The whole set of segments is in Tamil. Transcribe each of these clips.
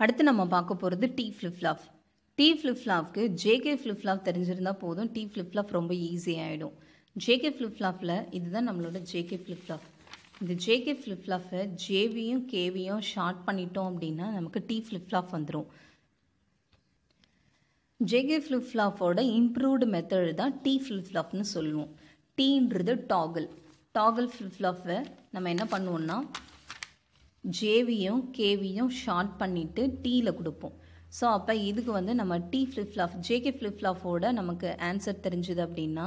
அடுத்து நம்ம பார்க்க போகிறது T flip flop T flip ஃப்ளாப்க்கு JK flip flop போதும். டி ஃப்ளிப் ஃப்ளாப் ரொம்ப ஈஸியாகிடும் ஜேகே ஃப்ளிப் ஃப்ளாப்பில் இதுதான் நம்மளோட ஜேகே ஃப்ளிப் ஃப்ளாப் இந்த ஜேகே ஃப்ளிப் ஃப்ளாப்பை ஜேவியும் கேவியும் ஷார்ட் பண்ணிட்டோம் அப்படின்னா நமக்கு டி ஃப்ளிப் ஃப்ளாப் வந்துடும் ஜேகே ஃப்ளிப் ஃப்ளாப்போட இம்ப்ரூவ்டு மெத்தடு தான் டி ஃப்ளிப் ஃப்ளாப்னு சொல்லுவோம். டீன்றது டாகிள் டாகல் ஃப்ளிப் ஃப்ளாப்பை நம்ம என்ன பண்ணுவோம்னா ஜேவியும் கேவியும் ஷார்ட் பண்ணிவிட்டு டீயில் கொடுப்போம். ஸோ அப்போ இதுக்கு வந்து நம்ம டி ஃப்ளிப்ஃப்ளாஃப் ஜேகே ஃப்ளிப்ஃப்ளாஃபோட நமக்கு ஆன்சர் தெரிஞ்சுது அப்படின்னா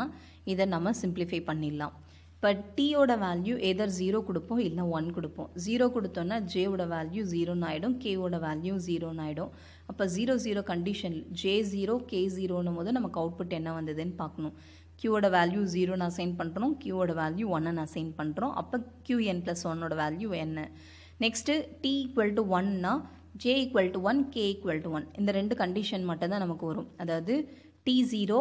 இதை நம்ம சிம்பிளிஃபை பண்ணிடலாம். இப்போ டீயோட வேல்யூ எதர் ஜீரோ கொடுப்போம் இல்லை ஒன் கொடுப்போம். ஜீரோ கொடுத்தோன்னா ஜேவோட வேல்யூ ஜீரோன்னு ஆகிடும் கேவோட வேல்யூ ஜீரோன்னு ஆகிடும் அப்போ zero zero condition J zero K ஜீரோன்னும் போது நமக்கு அவுட்புட் என்ன வந்ததுன்னு பார்க்கணும். கியூவோட வேல்யூ ஜீரோன்னு அசைன் பண்ணுறோம் கியூவோட வேல்யூ ஒன்னு அசைன் பண்ணுறோம் அப்போ கியூ என் ப்ளஸ் ஒன்னோட வேல்யூ என்ன? நெக்ஸ்ட்டு டி ஈக்குவல் டு ஒன்னா J equal to one K equal to one இந்த ரெண்டு கண்டிஷன் மட்டும்தான் நமக்கு வரும். அதாவது டி ஜீரோ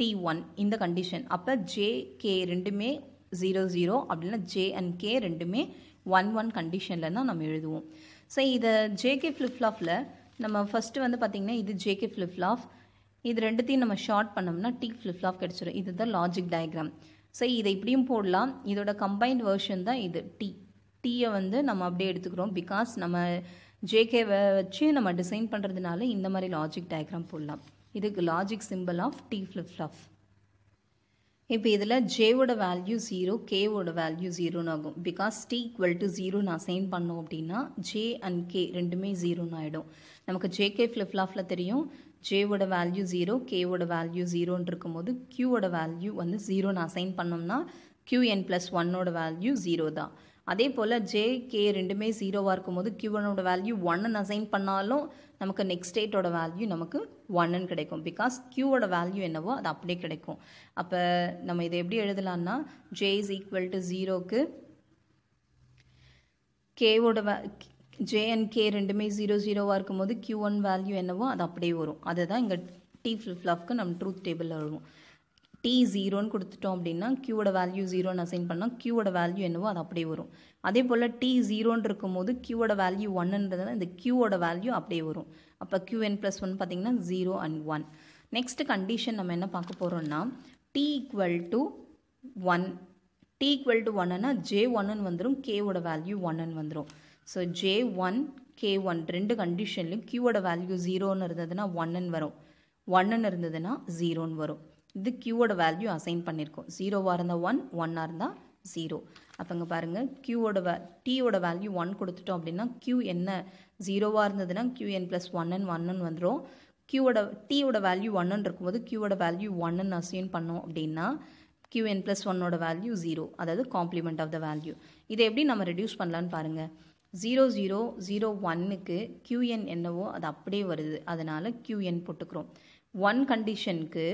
டி ஒன் இந்த கண்டிஷன் அப்போ ஜே கே ரெண்டுமே ஜீரோ ஜீரோ அப்படின்னா ஜே அண்ட் கே ரெண்டுமே ஒன் ஒன் கண்டிஷனில் தான் நம்ம எழுதுவோம். ஸோ இதை ஜேகே ஃப்ளிப்ஃப்ளாஃபில் நம்ம ஃபஸ்ட்டு வந்து பார்த்திங்கன்னா இது ஜேகே ஃப்ளிப்ஃப்ளாஃப் இது ரெண்டுத்தையும் நம்ம ஷார்ட் பண்ணோம்னா டி ஃப்ளிப்ஃப்ளாஃப் கிடச்சிரும். இதுதான் லாஜிக் டயக்ராம் ஸோ இதை இப்படியும் போடலாம். இதோட கம்பைன்ட் வேர்ஷன் தான் இது டி டீயை வந்து நம்ம அப்படியே எடுத்துக்கிறோம். பிகாஸ் நம்ம ஜேகேவை வச்சு நம்ம டிசைன் பண்ணுறதுனால இந்த மாதிரி லாஜிக் டயக்ராம் போடலாம். இதுக்கு logic symbol of T flip flop இப்போ இதில் ஜேவோட வேல்யூ ஜீரோ கேவோட வேல்யூ ஜீரோன்னு ஆகும். Because T equal to zero நான் சைன் பண்ணோம் அப்படின்னா ஜே அண்ட் கே ரெண்டுமே ஜீரோன்னு ஆகிடும் நமக்கு ஜேகே ஃப்ளிப் தெரியும். ஜேவோட வேல்யூ ஜீரோ கேவோட வேல்யூ ஜீரோன்னு இருக்கும்போது கியூவோட வேல்யூ வந்து ஜீரோ நான் சைன் பண்ணோம்னா கியூ என் ப்ளஸ் ஒன்னோட வேல்யூ ஜீரோ தான். அதே போல் ஜே கே ரெண்டுமே ஜீரோவாக இருக்கும்போது கியூவனோட வேல்யூ ஒன்னு அசைன் பண்ணாலும் நமக்கு நெக்ஸ்ட் டேட்டோட வேல்யூ நமக்கு ஒன்னு கிடைக்கும். பிகாஸ் கியூவோட வேல்யூ என்னவோ அது அப்படியே கிடைக்கும். அப்போ நம்ம இதை எப்படி எழுதலாம்னா ஜே இஸ் ஈக்குவல் டு ஜீரோக்கு கேவோட வே ஜே அண்ட் கே ரெண்டுமே ஜீரோ ஜீரோவாக இருக்கும்போது கியூ ஒன் வேல்யூ என்னவோ அது அப்படியே வரும். அதுதான் இங்கே டி ஃபிளிப் ஃப்ளாப்க்கு நம்ம ட்ரூத் டேபிளில் வருவோம் டி ஜீரோன்னு கொடுத்துட்டோம் அப்படின்னா கியூவோட வேல்யூ ஜீரோன்னு அசைன் பண்ணால் கியூவோட வேல்யூ என்னவோ அது அப்படியே வரும். அதே போல் டி ஜீரோன்னு இருக்கும்போது கியூவோட வேல்யூ ஒன்னுன்றதுனால இந்த கியூவோட வேல்யூ அப்படியே வரும். அப்போ கியூ என் ப்ளஸ் ஒன் பார்த்தீங்கன்னா zero and one next condition நம்ம என்ன பார்க்க போகிறோம்னா T equal to one T equal to ஒன்னுனா J ஒன்னு வந்துடும் கேவோட வேல்யூ ஒன்னு வந்துடும் so J one K one ரெண்டு கண்டிஷன்லையும் கியூவோட வேல்யூ ஜீரோன்னு இருந்ததுன்னா ஒன்னு வரும். ஒன்னு இருந்ததுன்னா ஜீரோன்னு வரும். இது கியூவோட வேல்யூ அசைன் பண்ணியிருக்கோம் ஜீரோவாக இருந்தால் ஒன் ஒன்னாக இருந்தால் ஜீரோ அப்போங்க பாருங்கள் கியூவோட வே டீயோட வேல்யூ ஒன் கொடுத்துட்டோம் அப்படின்னா கியூ என்ன? ஜீரோவாக இருந்ததுன்னா கியூ என் ப்ளஸ் ஒன்னு ஒன்னு வந்துடும் கியூவோட டீயோட வேல்யூ ஒன்னு இருக்கும்போது கியூவோட வேல்யூ ஒன்னு அசைன் பண்ணோம் அப்படின்னா கியூ என் ப்ளஸ் ஒன்னோட வேல்யூ ஜீரோ அதாவது காம்ப்ளிமெண்ட் ஆஃப் த வேல்யூ இதை எப்படி நம்ம ரெடியூஸ் பண்ணலான்னு பாருங்கள் ஜீரோ ஜீரோ ஜீரோ ஒன்னுக்கு கியூஎன் என்னவோ அது அப்படியே வருது. அதனால் கியூஎன் போட்டுக்கிறோம். ஒன் கண்டிஷனுக்கு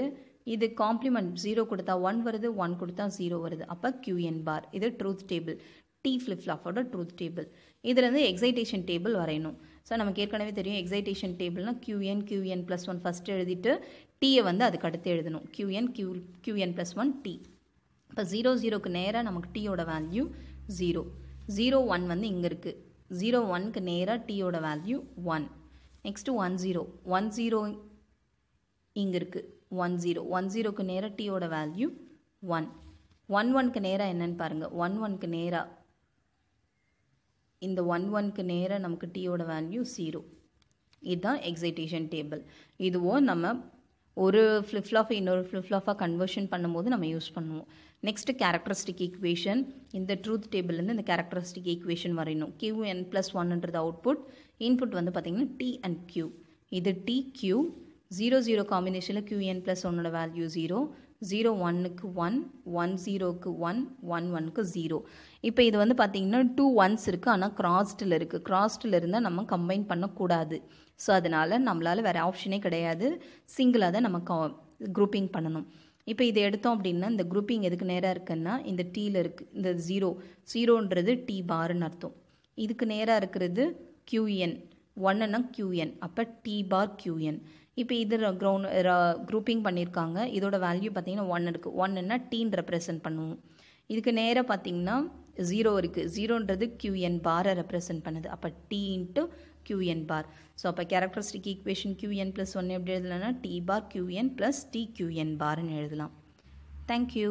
இது காம்ப்ளிமெண்ட் ஜீரோ கொடுத்தா ஒன் வருது ஒன் கொடுத்தா ஜீரோ வருது. அப்போ கியூஎன் பார் இது truth table T flip truth table இதுலேருந்து எக்ஸைட்டேஷன் டேபிள் வரையணும். ஸோ நமக்கு ஏற்கனவே தெரியும் excitation டேபிள்னா Q N Q N plus one first எழுதிட்டு டீயை வந்து அதுக்கு அடுத்து எழுதணும். Q N Q Q N plus one T இப்போ ஜீரோ ஜீரோக்கு நேராக நமக்கு டீயோட வேல்யூ ஜீரோ ஜீரோ ஒன் வந்து இங்கே இருக்குது ஜீரோ ஒன்க்கு நேராக டீயோட value one next one zero one zero இங்கே இருக்குது ஒன் ஜீரோ ஒன் ஜீரோக்கு நேராக டீயோட வேல்யூ ஒன் ஒன் ஒன்க்கு நேராக என்னன்னு பாருங்கள் ஒன் ஒன்க்கு நேராக இந்த ஒன் ஒன்க்கு நேராக நமக்கு டீயோட வேல்யூ ஜீரோ இதுதான் எக்ஸைட்டேஷன் டேபிள் இதுவும் நம்ம ஒரு ஃப்ளிப்ஃப்ளாஃபை இன்னொரு ஃப்ளிப்ஃப்ளாஃபாக கன்வர்ஷன் பண்ணும்போது நம்ம யூஸ் பண்ணுவோம். நெக்ஸ்ட் கேரக்டரிஸ்டிக் ஈக்குவேஷன் இந்த ட்ரூத் டேபிள்லேருந்து இந்த கேரக்டரிஸ்டிக் ஈக்குவேஷன் வரையணும். கியூ என் ப்ளஸ் ஒன்ன்றது அவுட்புட் இன்புட் வந்து பார்த்திங்கன்னா டி அண்ட் கியூ இது டி கியூ ஜீரோ ஜீரோ காம்பினேஷனில் கியூஎன் ப்ளஸ் ஒன்னோட வேல்யூ ஜீரோ ஜீரோ ஒன்னுக்கு ஒன் ஒன் ஜீரோக்கு ஒன் ஒன் ஒன்க்கு ஜீரோ இப்போ இது வந்து பார்த்திங்கன்னா டூ ஒன்ஸ் இருக்குது ஆனால் கிராஸ்டில் இருக்குது கிராஸ்டில் இருந்தால் நம்ம கம்பைன் பண்ணக்கூடாது. ஸோ அதனால் நம்மளால் வேறு ஆப்ஷனே கிடையாது. சிங்கிளாக தான் நம்ம குரூப்பிங் பண்ணணும். இப்போ இதை எடுத்தோம் அப்படின்னா இந்த குரூப்பிங் எதுக்கு நேராக இருக்குன்னா இந்த டீயில் இருக்குது இந்த ஜீரோ ஜீரோன்றது டி பார்னு அர்த்தம். இதுக்கு நேராக இருக்கிறது கியூஎன் ஒன்னுன்னா கியூஎன் அப்போ டி பார் கியூஎன் இப்போ இது க்ரௌண்ட் குரூப்பிங் பண்ணியிருக்காங்க இதோட வேல்யூ பார்த்தீங்கன்னா ஒன் இருக்குது ஒன்னுன்னா டீன் ரெப்ரசன்ட் பண்ணுவோம் இதுக்கு நேராக பார்த்தீங்கன்னா ஜீரோ இருக்குது ஜீரோன்றது கியூஎன் பாரை ரெப்ரசன்ட் பண்ணுது. அப்போ T into QN bar so அப்போ கேரக்டரிஸ்டிக் ஈக்குவேஷன் கியூஎன் ப்ளஸ் ஒன்று எப்படி எழுதலாம்னா T bar QN plus T QN பார்னு எழுதலாம். Thank you